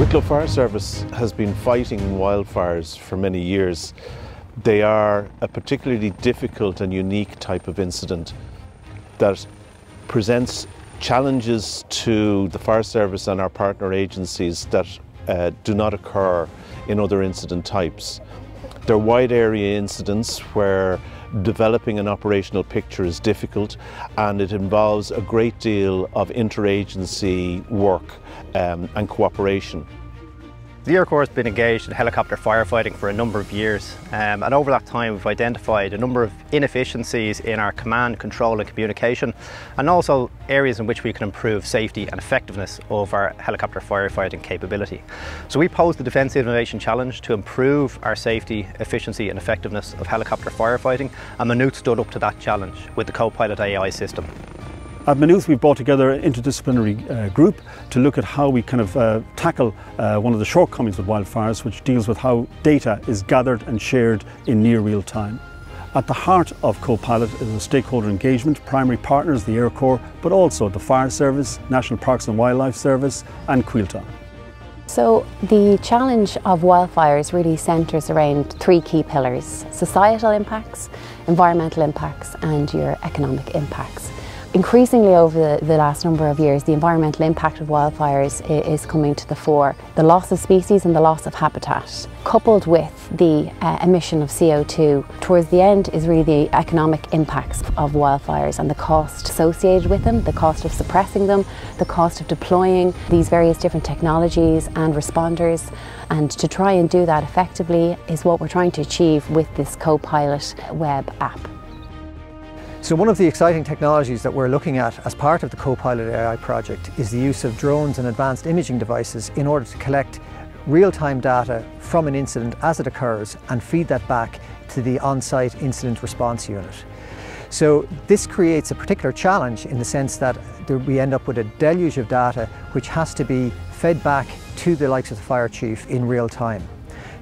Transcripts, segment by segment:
Wicklow Fire Service has been fighting wildfires for many years. They are a particularly difficult and unique type of incident that presents challenges to the fire service and our partner agencies that uh, do not occur in other incident types. They're wide area incidents where developing an operational picture is difficult and it involves a great deal of interagency work um, and cooperation. The Air Corps has been engaged in helicopter firefighting for a number of years um, and over that time we've identified a number of inefficiencies in our command, control and communication and also areas in which we can improve safety and effectiveness of our helicopter firefighting capability. So we posed the Defence Innovation Challenge to improve our safety, efficiency and effectiveness of helicopter firefighting and Maynooth stood up to that challenge with the co-pilot AI system. At Maynooth we've brought together an interdisciplinary uh, group to look at how we kind of uh, tackle uh, one of the shortcomings with wildfires which deals with how data is gathered and shared in near real time. At the heart of Co-Pilot is a stakeholder engagement, primary partners, the Air Corps, but also the Fire Service, National Parks and Wildlife Service and Coillte. So the challenge of wildfires really centres around three key pillars, societal impacts, environmental impacts and your economic impacts. Increasingly over the, the, last number of years, the environmental impact of wildfires is coming to the fore. The loss of species and the loss of habitat, coupled with the uh, emission of CO2, towards the end is really the economic impacts of wildfires and the cost associated with them, the cost of suppressing them, the cost of deploying these various different technologies and responders. And to try and do that effectively is what we're trying to achieve with this co-pilot web app. So one of the exciting technologies that we're looking at as part of the Copilot AI project is the use of drones and advanced imaging devices in order to collect real-time data from an incident as it occurs and feed that back to the on-site incident response unit. So this creates a particular challenge in the sense that we end up with a deluge of data which has to be fed back to the likes of the fire chief in real time.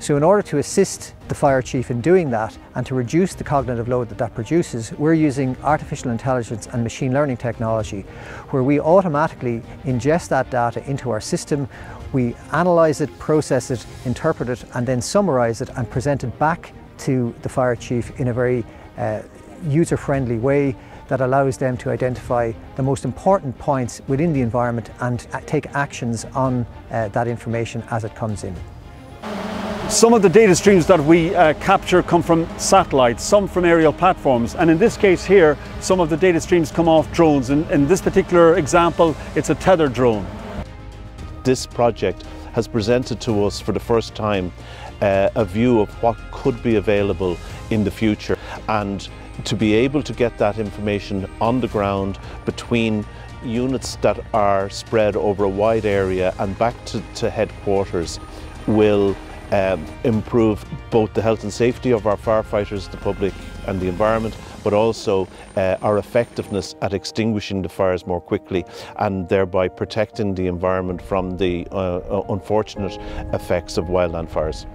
So in order to assist the fire chief in doing that and to reduce the cognitive load that that produces, we're using artificial intelligence and machine learning technology where we automatically ingest that data into our system, we analyse it, process it, interpret it and then summarise it and present it back to the fire chief in a very uh, user-friendly way that allows them to identify the most important points within the environment and take actions on uh, that information as it comes in. Some of the data streams that we uh, capture come from satellites, some from aerial platforms, and in this case here, some of the data streams come off drones. In, in this particular example, it's a tethered drone. This project has presented to us for the first time uh, a view of what could be available in the future and to be able to get that information on the ground between units that are spread over a wide area and back to, to headquarters will um, improve both the health and safety of our firefighters, the public and the environment, but also uh, our effectiveness at extinguishing the fires more quickly and thereby protecting the environment from the uh, uh unfortunate effects of wildland fires.